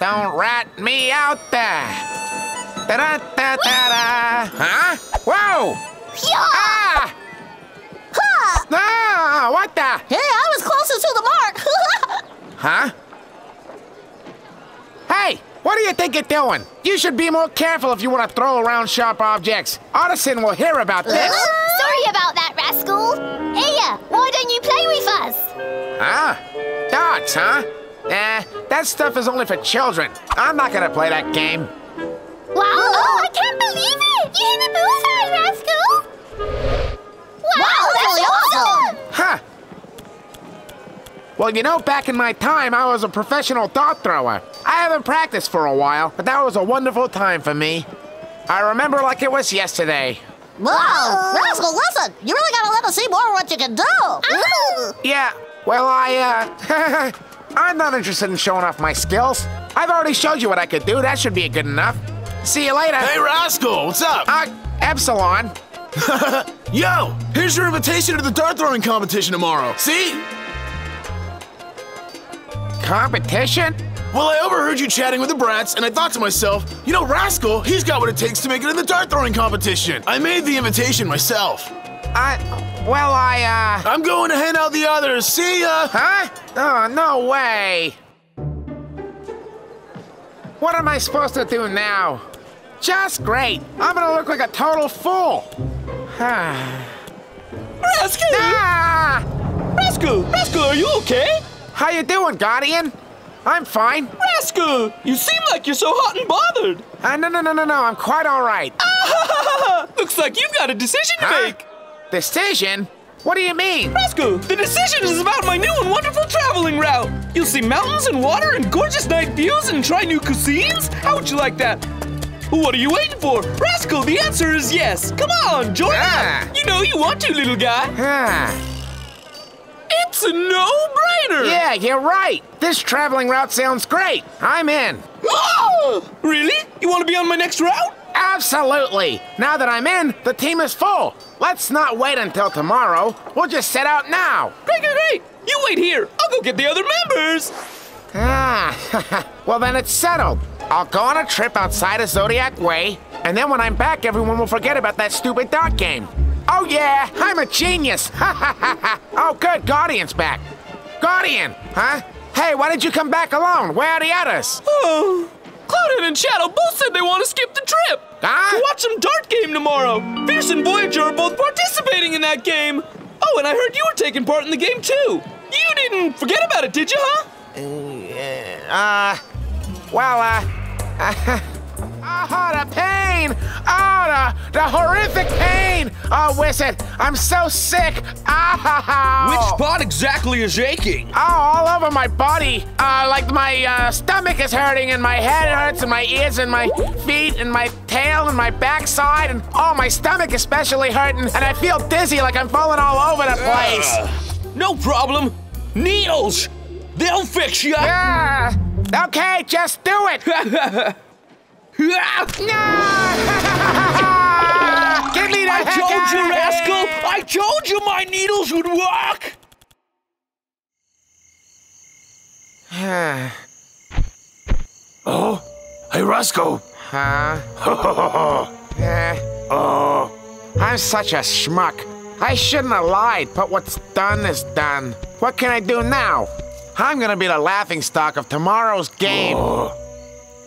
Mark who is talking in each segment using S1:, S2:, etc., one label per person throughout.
S1: don't rat me out there. Da-da-da-da-da. Huh? Whoa!
S2: Yeah!
S1: Ah!
S2: Ha!
S1: Ah! What the?
S2: Hey, I was closest to the mark.
S1: Huh? Hey! What do you think you're doing? You should be more careful if you want to throw around sharp objects. Artisan will hear about this.
S3: Sorry about that, rascal. Here, why don't you play with us?
S1: Huh? Darts, huh? Eh, that stuff is only for children. I'm not gonna play that game.
S3: Wow! Oh, I can't believe it! You hit the bullseye, rascal! Wow, that's
S2: really
S3: awesome!
S1: Huh. Well, you know, back in my time, I was a professional dart thrower. I haven't practiced for a while, but that was a wonderful time for me. I remember like it was yesterday.
S2: Whoa! Rascal, listen! You really gotta let us see more of what you can do!
S3: Ooh.
S1: Yeah, well, I, uh, I'm not interested in showing off my skills. I've already showed you what I could do. That should be good enough. See you later.
S4: Hey, Rascal, what's up?
S1: Uh, Epsilon.
S4: Yo, here's your invitation to the dart throwing competition tomorrow. See?
S1: Competition?
S4: Well, I overheard you chatting with the brats, and I thought to myself, you know, Rascal, he's got what it takes to make it in the dart throwing competition. I made the invitation myself.
S1: I, well, I, uh,
S4: I'm going to hand out the others. See ya.
S1: huh? Oh, no way. What am I supposed to do now? Just great. I'm gonna look like a total fool.
S5: Rascal!
S1: ah!
S5: Rascal! Rascal, are you okay?
S1: How you doing, Guardian? I'm fine.
S5: Rascal! You seem like you're so hot and bothered.
S1: Uh, no, no, no, no, no. I'm quite all right.
S5: Looks like you've got a decision to
S1: Huh?
S5: make.
S1: Decision? What do you mean?
S5: Rascal, the decision is about my new and wonderful traveling route. You'll see mountains and water and gorgeous night views and try new cuisines. How would you like that? What are you waiting for? Rascal, the answer is yes. Come on, join
S1: Ah.
S5: up. You know you want to, little guy.
S1: Ah.
S5: It's a no-brainer.
S1: Yeah, you're right. This traveling route sounds great. I'm in.
S5: Oh, really? You want to be on my next route?
S1: Absolutely. Now that I'm in, the team is full. Let's not wait until tomorrow. We'll just set out now.
S5: Great, great, great. You wait here. I'll go get the other members.
S1: Ah, well then it's settled. I'll go on a trip outside of Zodiac Way, and then when I'm back, everyone will forget about that stupid dart game. Oh yeah, I'm a genius. Ha ha ha ha. Oh good, Guardian's back. Guardian, huh? Hey, why did you come back alone? Where are the others?
S5: Oh, Cloudhead and Shadow both said they want to skip the trip.
S1: Huh?
S5: To watch some dart game tomorrow. Fierce and Voyager are both participating in that game. Oh, and I heard you were taking part in the game too. You didn't forget about it, did you, huh?
S1: Uh, well, uh, oh, the pain! Oh, the, the horrific pain! Oh, Wizard, I'm so sick! Ow!
S5: Which part exactly is aching?
S1: Oh, all over my body. Uh, like my uh, stomach is hurting, and my head hurts, and my ears, and my feet, and my tail, and my backside, and oh, my stomach especially hurting, and I feel dizzy like I'm falling all over the place.
S5: No problem. Needles. They'll fix you.
S1: Ah, okay, just do it. No! Get me the
S5: I
S1: heck
S5: told
S1: outta
S5: you,
S1: here!
S5: rascal! I told you my needles would work!
S4: Oh, hey, Rascal.
S1: huh? Eh,
S4: oh,
S1: I'm such a schmuck. I shouldn't have lied, but what's done is done. What can I do now? I'm gonna be the laughing stock of tomorrow's game.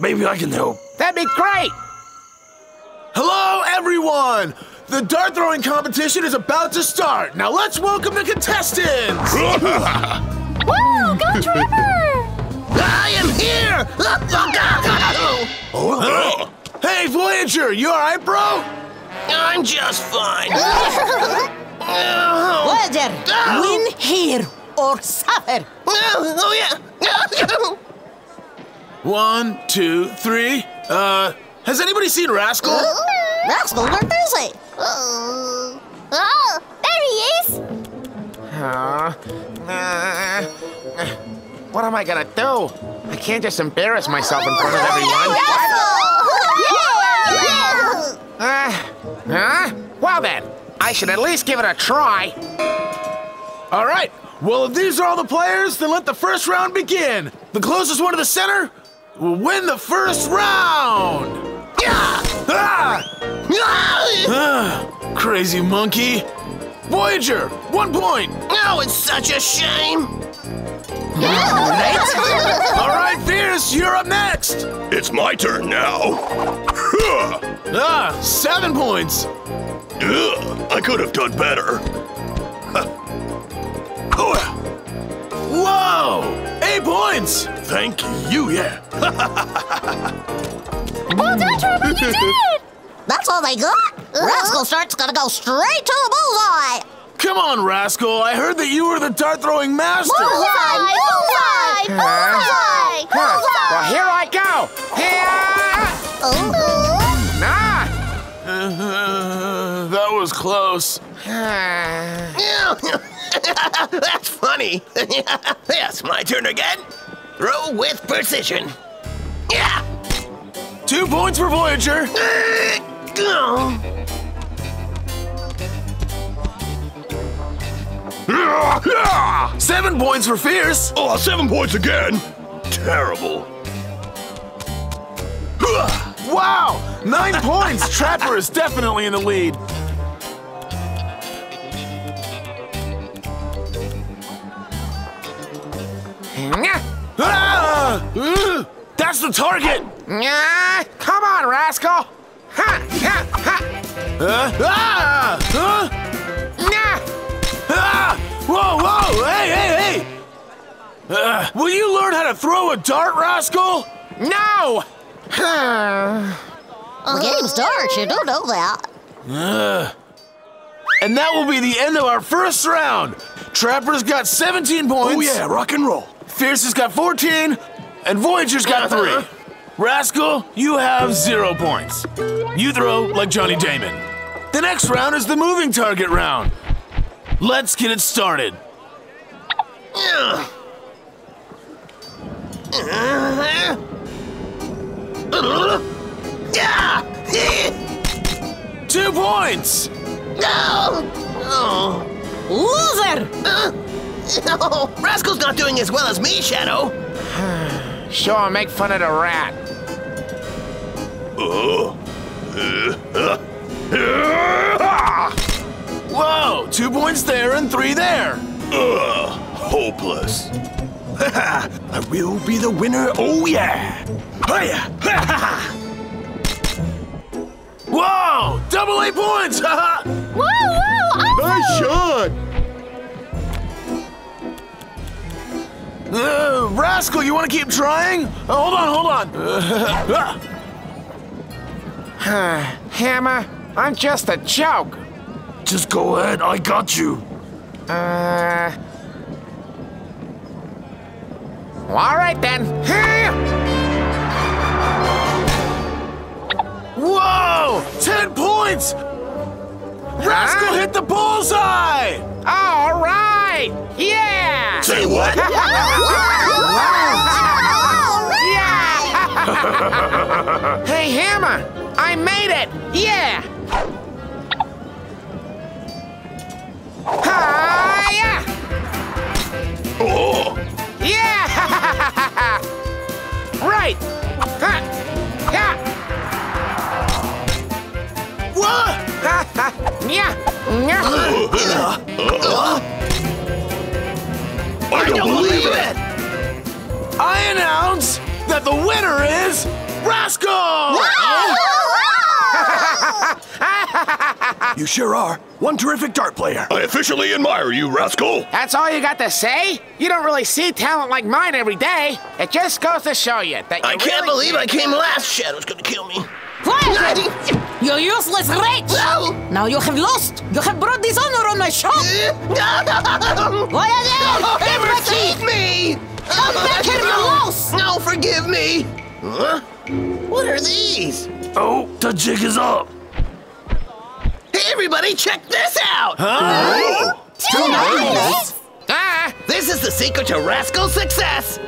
S4: maybe I can help.
S1: That'd be great!
S4: Hello, everyone! The dart throwing competition is about to start. Now let's welcome the contestants!
S3: Woo, go Trevor!
S4: I am here! Oh. Uh-huh. Hey, Voyager, you alright, bro? I'm just fine.
S2: Voyager, oh. win here or suffer.
S4: oh, oh yeah. One, two, three. Uh, has anybody seen Rascal?
S2: Rascal, they're busy.
S3: Oh, oh, there he is!
S1: Uh, uh, what am I gonna do? I can't just embarrass myself in front of everyone. Uh, huh? Well then, I should at least give it a try.
S4: All right. Well, if these are all the players, then let the first round begin. The closest one to the center will win the first round.
S6: Yeah!
S4: Ah!
S6: Ah!
S4: Crazy monkey. Voyager, one point.
S6: Oh, it's such a shame.
S4: All right, Fierce, you're up next.
S7: It's my turn now.
S4: Ah, seven points.
S7: Ugh, I could have done better.
S4: Whoa, eight points.
S7: Thank you, yeah.
S3: Well done, Trevor, you did it!
S2: That's all they got? Rascal Start's gonna go straight to the bullseye.
S4: Come on, Rascal. I heard that you were the dart throwing master.
S3: Bullseye! Bullseye! Bullseye!
S1: Huh.
S3: Bullseye!
S1: Well, here I go. Here.
S2: Oh.
S1: Ah.
S4: Uh, that was close.
S6: That's funny. yes, my turn again. Throw with precision. Yeah.
S4: Two points for Voyager.
S6: Oh.
S4: Seven points for Fierce.
S7: Oh, seven points again. Terrible.
S4: Wow, nine points. Trapper is definitely in the lead. That's the target.
S1: Nyah. Come on, rascal. Ha. Ha. Ha.
S4: Uh, ah! Huh?
S1: Nyah.
S4: Ah! Whoa, whoa! Hey, hey, hey! Uh, will you learn how to throw a dart, rascal?
S1: No.
S2: The game's dark, you don't know that.
S4: And that will be the end of our first round. Trapper's got 17 points.
S7: Oh, yeah, rock and roll.
S4: Fierce has got 14, and Voyager's got three. Rascal, you have zero points. You throw like Johnny Damon. The next round is the moving target round. Let's get it started. Two points.
S6: No. Oh.
S2: Loser!
S6: No. Rascal's not doing as well as me, Shadow.
S1: Sure, make fun of the rat.
S7: Oh.
S4: Whoa, two points there and three there.
S7: Ugh, hopeless. I will be the winner, oh yeah! Hiya!
S4: Whoa, double A points. haha.
S3: Whoa, whoa! Awesome!
S7: shot!
S4: Uh, Rascal, you want to keep trying? Uh, hold on, hold on.
S1: Hammer, I'm just a joke.
S7: Just go ahead, I got you.
S1: Uh. Well, all right then.
S4: Whoa, 10 points. Rascal hit the bullseye.
S1: All right. Yeah.
S7: Say what?
S1: Yeah. hey, Hammer, I made it. Yeah. Hiya.
S7: Oh,
S1: Yeah. right. Huh. Yeah.
S4: What?
S1: Yeah. Yeah. Uh, uh, uh.
S7: I don't believe it!
S4: I announce that the winner is Rascal.
S7: You sure are. One terrific dart player. I officially admire you, rascal.
S1: That's all you got to say? You don't really see talent like mine every day. It just goes to show you that you
S6: I can't
S1: really-
S6: believe I came last. Shadow's gonna kill me.
S2: Quiet! You useless wretch!
S6: No.
S2: Now you have lost! You have brought dishonor on my shop!
S6: No.
S2: Quiet down!
S6: Never
S2: Everybody!
S6: save me!
S2: Come back here, you louse!
S6: No, forgive me! Huh? What are these?
S7: Oh, the jig is up.
S6: Hey, everybody, check this out!
S1: Ah,
S6: This is the secret to Rascal's success!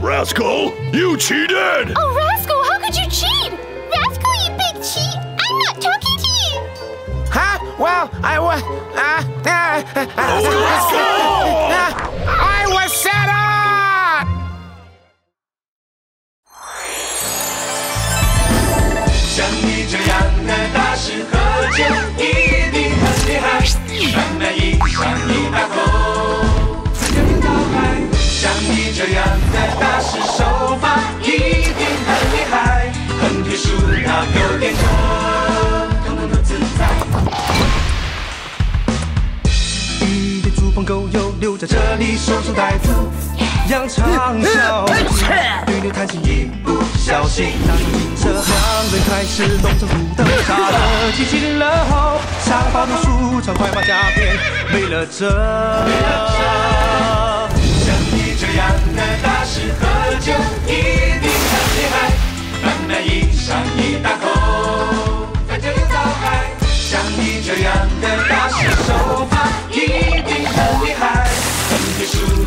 S7: Rascal, you cheated!
S3: Oh, Rascal, how could you cheat?
S1: Uh, uh,
S5: 在这里守株待兔，扬长啸。对牛弹琴一不小心，踏上金色两人开始动作不等，杀得起起人了后，杀伐如数，超快马加鞭，没了这。像你这样的大师，喝酒一定很厉害，当那一上一大口，翻江倒海。像你这样的大师，手法。